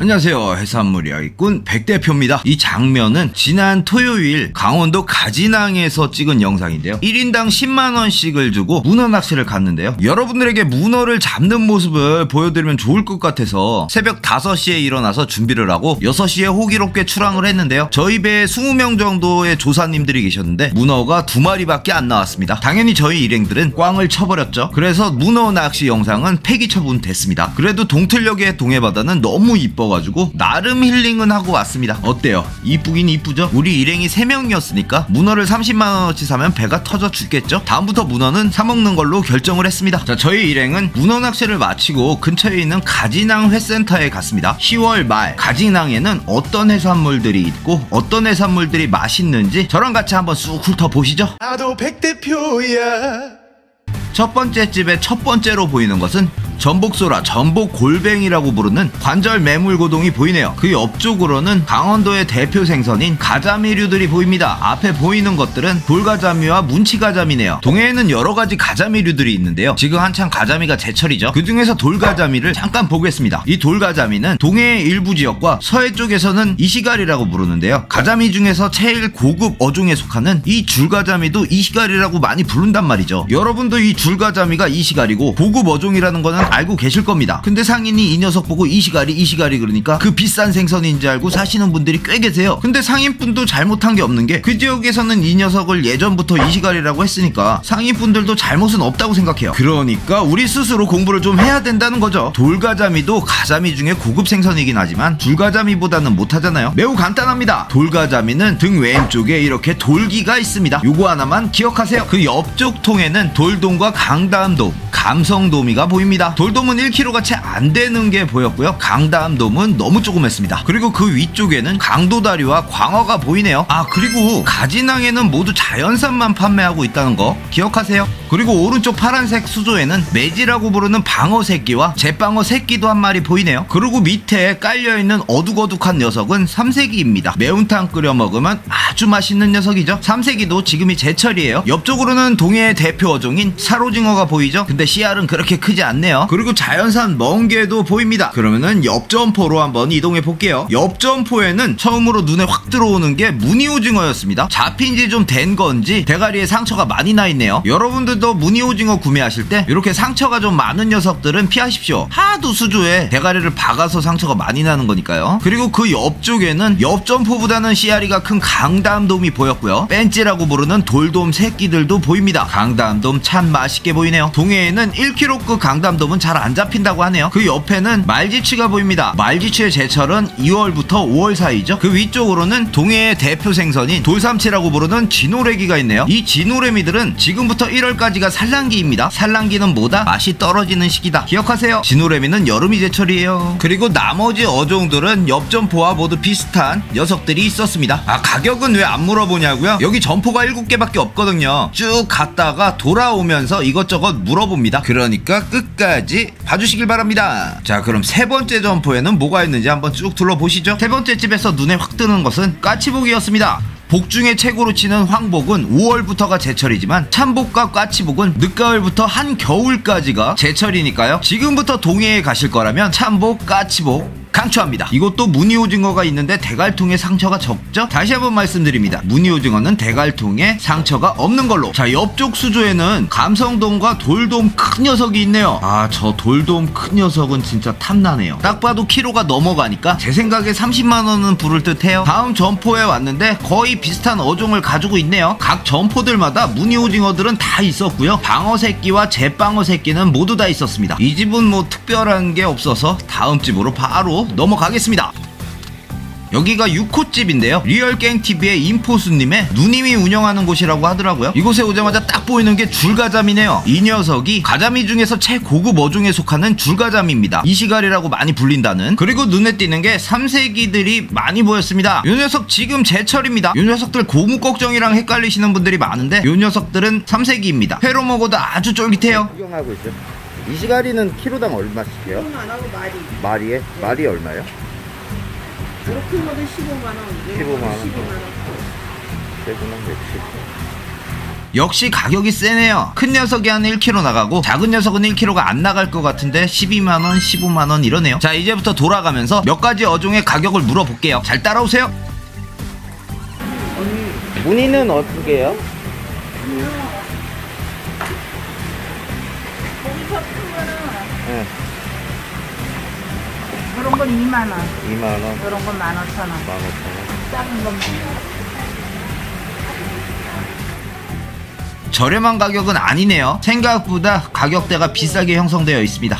안녕하세요. 해산물 이야기꾼 백대표입니다. 이 장면은 지난 토요일 강원도 가진항에서 찍은 영상인데요. 1인당 10만원씩을 주고 문어 낚시를 갔는데요. 여러분들에게 문어를 잡는 모습을 보여드리면 좋을 것 같아서 새벽 5시에 일어나서 준비를 하고 6시에 호기롭게 출항을 했는데요. 저희 배에 20명 정도의 조사님들이 계셨는데 문어가 두 마리밖에 안 나왔습니다. 당연히 저희 일행들은 꽝을 쳐버렸죠. 그래서 문어 낚시 영상은 폐기 처분됐습니다. 그래도 동틀역의 동해바다는 너무 이뻐 가지고 나름 힐링은 하고 왔습니다. 어때요? 이쁘긴 이쁘죠? 우리 일행이 3명이었으니까 문어를 30만원어치 사면 배가 터져 죽겠죠? 다음부터 문어는 사먹는 걸로 결정을 했습니다. 자, 저희 일행은 문어 낚시를 마치고 근처에 있는 가진항 회센터에 갔습니다. 10월 말 가진항에는 어떤 해산물들이 있고 어떤 해산물들이 맛있는지 저랑 같이 한번 쑥 훑어보시죠. 나도 백대표야. 첫 번째 집의 첫 번째로 보이는 것은 전복소라 전복 골뱅이라고 부르는 관절 매물고동이 보이네요. 그 옆쪽으로는 강원도의 대표 생선인 가자미류들이 보입니다. 앞에 보이는 것들은 돌가자미와 문치가자미네요. 동해에는 여러 가지 가자미류들이 있는데요. 지금 한창 가자미가 제철이죠. 그 중에서 돌가자미를 잠깐 보겠습니다. 이 돌가자미는 동해의 일부 지역과 서해 쪽에서는 이시갈이라고 부르는데요. 가자미 중에서 제일 고급 어종에 속하는 이 줄가자미도 이시갈이라고 많이 부른단 말이죠. 여러분도 이 줄가자미가 이시갈이고 고급 어종이라는 거는 알고 계실 겁니다. 근데 상인이 이 녀석 보고 이시갈이 이시갈이 그러니까 그 비싼 생선인 줄 알고 사시는 분들이 꽤 계세요. 근데 상인분도 잘못한 게 없는 게 그 지역에서는 이 녀석을 예전부터 이시갈이라고 했으니까 상인분들도 잘못은 없다고 생각해요. 그러니까 우리 스스로 공부를 좀 해야 된다는 거죠. 돌가자미도 가자미 중에 고급 생선이긴 하지만 줄가자미보다는 못하잖아요. 매우 간단합니다. 돌가자미는 등 왼쪽에 이렇게 돌기가 있습니다. 요거 하나만 기억하세요. 그 옆쪽 통에는 돌돔과 강다음돔, 감성도미가 보입니다. 돌돔은 1kg가 채 안 되는 게 보였고요. 강다음돔은 너무 조그맸습니다. 그리고 그 위쪽에는 강도다리와 광어가 보이네요. 아 그리고 가진항에는 모두 자연산만 판매하고 있다는 거 기억하세요. 그리고 오른쪽 파란색 수조에는 매지라고 부르는 방어 새끼와 제방어 새끼도 한 마리 보이네요. 그리고 밑에 깔려있는 어둑어둑한 녀석은 삼색이입니다. 매운탕 끓여 먹으면 아주 맛있는 녀석이죠. 삼색이도 지금이 제철이에요. 옆쪽으로는 동해의 대표 어종인 사 로징어가 보이죠. 근데 씨알은 그렇게 크지 않네요. 그리고 자연산 멍게도 보입니다. 그러면은 옆점포로 한번 이동해 볼게요. 옆점포에는 처음으로 눈에 확 들어오는 게 무늬오징어였습니다. 잡힌 지 좀 된 건지 대가리에 상처가 많이 나 있네요. 여러분들도 무늬오징어 구매하실 때 이렇게 상처가 좀 많은 녀석들은 피하십시오. 하도 수조에 대가리를 박아서 상처가 많이 나는 거니까요. 그리고 그 옆쪽에는 옆점포보다는 씨알이가 큰 강담돔이 보였고요. 뺀찌라고 부르는 돌돔 새끼들도 보입니다. 강담돔 참맛 있게 보이네요. 동해에는 1kg급 강담돔은 잘 안 잡힌다고 하네요. 그 옆에는 말지치가 보입니다. 말지치의 제철은 2월부터 5월 사이죠. 그 위쪽으로는 동해의 대표 생선인 돌삼치라고 부르는 진오래기가 있네요. 이 진오래미들은 지금부터 1월까지가 산란기입니다. 산란기는 뭐다? 맛이 떨어지는 시기다. 기억하세요. 진오래미는 여름이 제철이에요. 그리고 나머지 어종들은 옆점포와 모두 비슷한 녀석들이 있었습니다. 아 가격은 왜 안 물어보냐고요? 여기 점포가 7개밖에 없거든요. 쭉 갔다가 돌아오면 서 이것저것 물어봅니다. 그러니까 끝까지 봐주시길 바랍니다. 자 그럼 세 번째 점포에는 뭐가 있는지 한번 쭉 둘러보시죠. 세 번째 집에서 눈에 확 뜨는 것은 까치복이었습니다. 복중의 최고로 치는 황복은 5월부터가 제철이지만 참복과 까치복은 늦가을부터 한겨울까지가 제철이니까요. 지금부터 동해에 가실 거라면 참복, 까치복 강추합니다. 이것도 무늬 오징어가 있는데 대갈통에 상처가 적죠? 다시 한번 말씀드립니다. 무늬 오징어는 대갈통에 상처가 없는 걸로. 자, 옆쪽 수조에는 감성돔과 돌돔 큰 녀석이 있네요. 아, 저 돌돔 큰 녀석은 진짜 탐나네요. 딱 봐도 키로가 넘어가니까 제 생각에 30만원은 부를 듯 해요. 다음 점포에 왔는데 거의 비슷한 어종을 가지고 있네요. 각 점포들마다 무늬 오징어들은 다 있었고요. 방어 새끼와 제방어 새끼는 모두 다 있었습니다. 이 집은 뭐 특별한 게 없어서 다음 집으로 바로 넘어가겠습니다. 여기가 육호집인데요. 리얼갱TV의 인포수님의 누님이 운영하는 곳이라고 하더라고요. 이곳에 오자마자 딱 보이는 게 줄가잠이네요. 이 녀석이 가자미 중에서 최고급 어종에 속하는 줄가잠입니다. 이시갈이라고 많이 불린다는. 그리고 눈에 띄는 게 삼세기들이 많이 보였습니다. 이 녀석 지금 제철입니다. 이 녀석들 고무 걱정이랑 헷갈리시는 분들이 많은데 이 녀석들은 삼세기입니다. 회로 먹어도 아주 쫄깃해요. 구경하고 있어요. 이시가리는 키로당 얼마씩이요? 키로는 안 하고 말이 마리에? 마리 얼마요? 이렇게 먹으면 15만 원 15만 원. 15만 원 세분은 110. 역시 가격이 세네요. 큰 녀석이 한 1kg 나가고 작은 녀석은 1kg가 안 나갈 것 같은데 12만원, 15만원 이러네요. 자, 이제부터 돌아가면서 몇 가지 어종의 가격을 물어볼게요. 잘 따라오세요. 무늬는 어떻게 해요? 네, 그런 건 2만 원, 2만원, 그런 건 15,000원. 15,000원. 작은 건 저렴한 가격은 아니네요. 생각보다 가격대가 비싸게 형성되어 있습니다.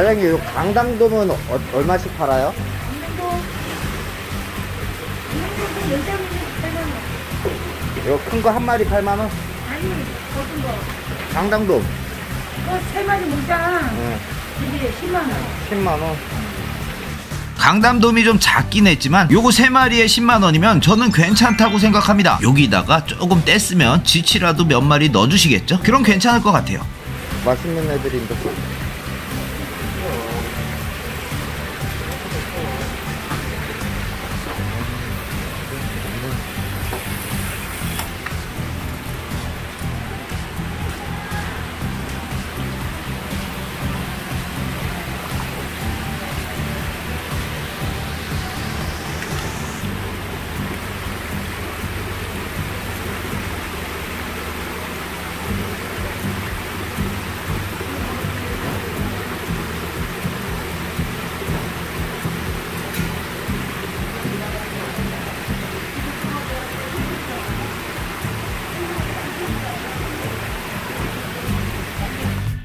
사장님, 이 강당돔은 어, 얼마씩 팔아요? 이거 큰 거 한 마리 8만원? 아니, 적은 거. 강당돔. 그거 세 마리. 네, 이게 10만 원. 10만원. 강담돔이 좀 작긴 했지만 요거 세 마리에 10만 원이면 저는 괜찮다고 생각합니다. 여기다가 조금 뗐으면 지치라도 몇 마리 넣어주시겠죠? 그럼 괜찮을 것 같아요. 맛있는 애들인데.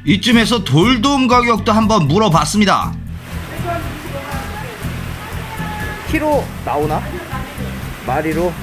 이쯤에서 돌돔 가격도 한번 물어봤습니다. 키로 나오나? 마리로?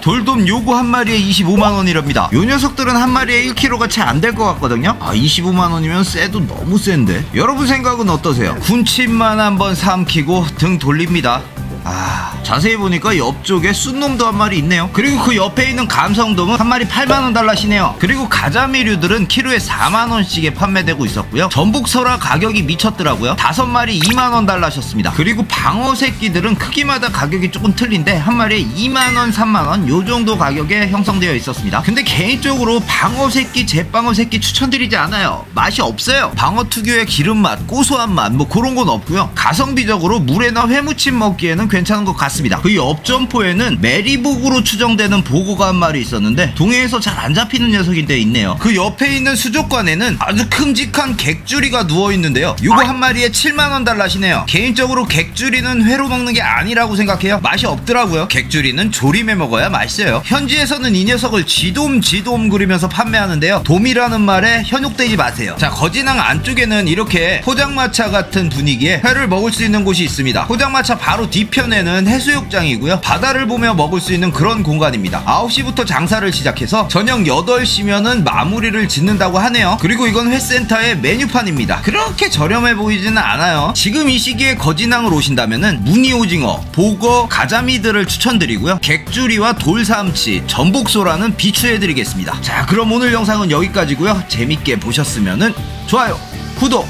돌돔 요거 한 마리에 25만 원이랍니다. 요 녀석들은 한 마리에 1kg가 채 안 될 것 같거든요. 아 25만 원이면 세도 너무 센데. 여러분 생각은 어떠세요? 군침만 한번 삼키고 등 돌립니다. 아 자세히 보니까 옆쪽에 순놈도 한 마리 있네요. 그리고 그 옆에 있는 감성돔은 한 마리 8만원 달러시네요. 그리고 가자미류들은 키로에 4만원씩에 판매되고 있었고요. 전북소라 가격이 미쳤더라고요. 다섯 마리 2만원 달러셨습니다. 그리고 방어 새끼들은 크기마다 가격이 조금 틀린데 한 마리에 2만원 3만원 요 정도 가격에 형성되어 있었습니다. 근데 개인적으로 방어 새끼 제방어 새끼 추천드리지 않아요. 맛이 없어요. 방어 특유의 기름맛 고소한 맛 뭐 그런 건 없고요. 가성비적으로 물에나 회무침 먹기에는 괜 찮은 것 같습니다. 그 옆 점포에는 메리복으로 추정되는 보고가 한 마리 있었는데 동해에서 잘 안 잡히는 녀석인데 있네요. 그 옆에 있는 수족관에는 아주 큼직한 객주리가 누워 있는데요. 요거 한 마리에 7만 원 달라시네요. 개인적으로 객주리는 회로 먹는 게 아니라고 생각해요. 맛이 없더라고요. 객주리는 조림해 먹어야 맛있어요. 현지에서는 이 녀석을 지돔 지돔 그리면서 판매하는데요. 돔이라는 말에 현혹되지 마세요. 자 거진항 안쪽에는 이렇게 포장마차 같은 분위기에 회를 먹을 수 있는 곳이 있습니다. 포장마차 바로 뒤편 에는 해수욕장이고요. 바다를 보며 먹을 수 있는 그런 공간입니다. 9시부터 장사를 시작해서 저녁 8시면은 마무리를 짓는다고 하네요. 그리고 이건 회센터의 메뉴판입니다. 그렇게 저렴해 보이지는 않아요. 지금 이 시기에 거진항을 오신다면은 무늬 오징어, 보거, 가자미들을 추천드리고요. 객주리와 돌삼치, 전복소라는 비추해드리겠습니다. 자, 그럼 오늘 영상은 여기까지고요. 재밌게 보셨으면은 좋아요, 구독,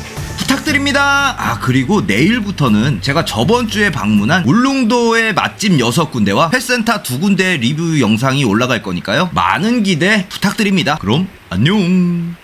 부탁드립니다. 아 그리고 내일부터는 제가 저번 주에 방문한 울릉도의 맛집 6군데와 회센터 2군데 리뷰 영상이 올라갈 거니까요. 많은 기대 부탁드립니다. 그럼 안녕.